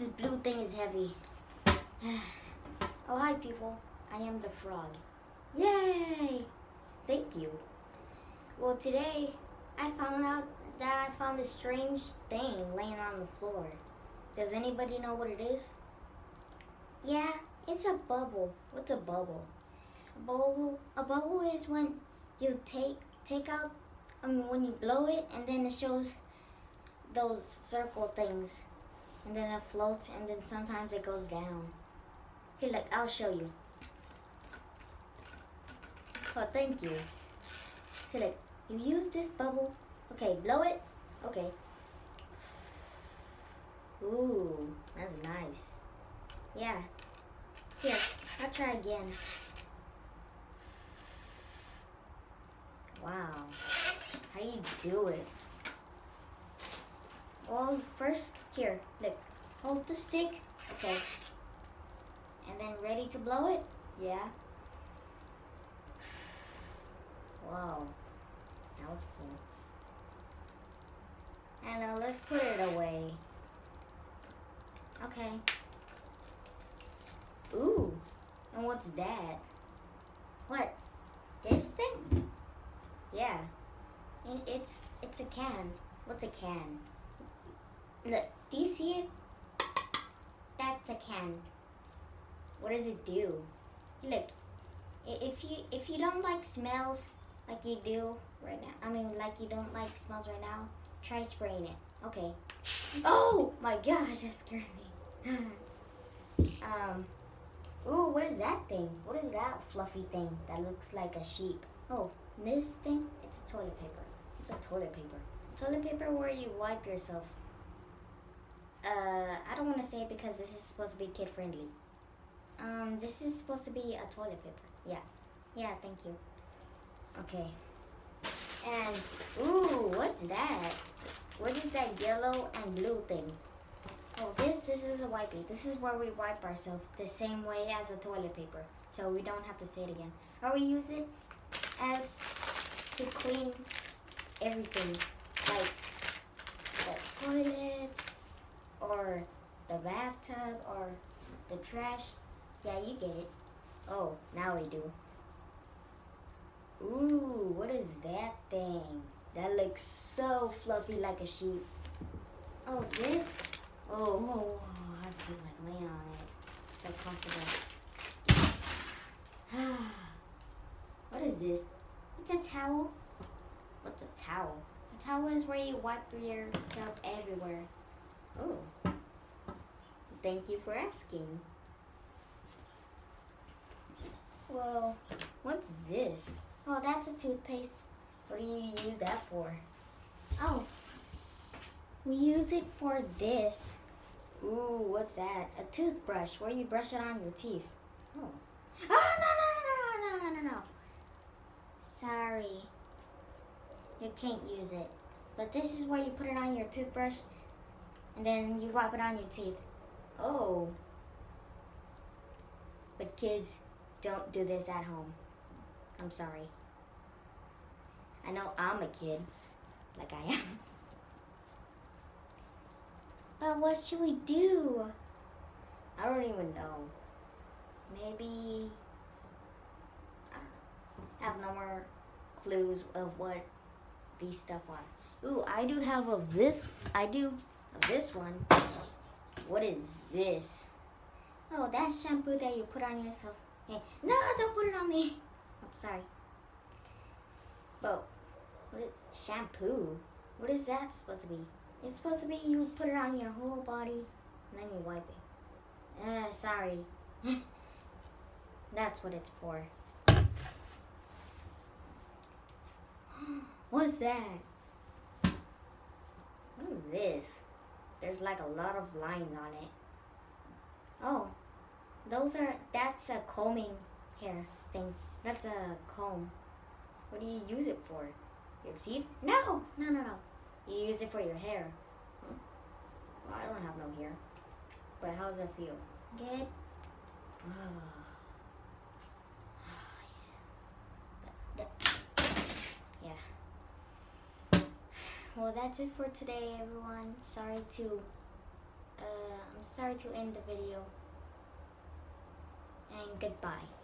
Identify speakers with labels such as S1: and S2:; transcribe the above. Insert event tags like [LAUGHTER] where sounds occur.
S1: This blue thing is heavy. [SIGHS] oh, hi, people. I am the frog. Yay! Thank you. Well, today I found out that I found this strange thing laying on the floor. Does anybody know what it is? Yeah, it's a bubble. What's a bubble? A bubble, a bubble is when you take take out, I mean, when you blow it, and then it shows those circle things, and then it floats, and then sometimes it goes down. Here, look, I'll show you. Oh, thank you. So, look, you use this bubble. Okay, blow it. Okay. Ooh, that's nice. Yeah. Here, I'll try again. Wow. How do you do it? Well, first, here, look. Hold the stick. Okay. And then ready to blow it? Yeah. Wow. That was cool. And now let's put it away. Okay. Ooh. And what's that? What? This thing? Yeah. It, it's it's a can. What's a can? Look, do you see it? That's a can. What does it do? Look, if you if you don't like smells like you do right now, I mean like you don't like smells right now, try spraying it. Okay. Oh my gosh, that scared me. [LAUGHS] um. Ooh, what is that thing? What is that fluffy thing that looks like a sheep? Oh, this thing? It's a toilet paper. It's a toilet paper. Toilet paper where you wipe yourself. Uh, I don't want to say it because this is supposed to be kid friendly. Um, this is supposed to be a toilet paper. Yeah. Yeah, thank you. Okay. And, ooh, what's that? What is that yellow and blue thing? Oh, this, this is a wipey. This is where we wipe ourselves the same way as a toilet paper. So we don't have to say it again. Or we use it as to clean everything. Like the toilet, or the bathtub, or the trash. Yeah, you get it. Oh, now we do. Ooh, what is that thing? That looks so fluffy like a sheep. Oh, this? Oh, oh, I feel like laying on it. So comfortable. [SIGHS] what is this? It's a towel. What's a towel? A towel is where you wipe yourself everywhere. Oh. Thank you for asking. Well, what's this? Oh, that's a toothpaste. What do you use that for? Oh, we use it for this. Ooh, what's that? A toothbrush where you brush it on your teeth. Oh. Oh, no, no, no, no, no, no, no, no. Sorry. You can't use it. But this is where you put it on your toothbrush and then you wipe it on your teeth. Oh. But kids, don't do this at home. I'm sorry. I know I'm a kid, like I am. But what should we do? I don't even know. Maybe I don't know. I have no more clues of what these stuff are. Ooh, I do have of this. I do of this one. What is this? Oh, that shampoo that you put on yourself. Hey, no, don't put it on me. I'm sorry. But what is, shampoo? What is that supposed to be? It's supposed to be you put it on your whole body and then you wipe it. Uh, sorry. [LAUGHS] That's what it's for. [GASPS] What's that? What is this? There's like a lot of lines on it. Oh, those are, that's a combing hair thing. That's a comb. What do you use it for? Your teeth? No, no, no, no. You use it for your hair. Hmm. Well, I don't have no hair. But how does it feel? Good? [SIGHS] yeah. Well, that's it for today, everyone. Sorry to uh, I'm sorry to end the video. And goodbye.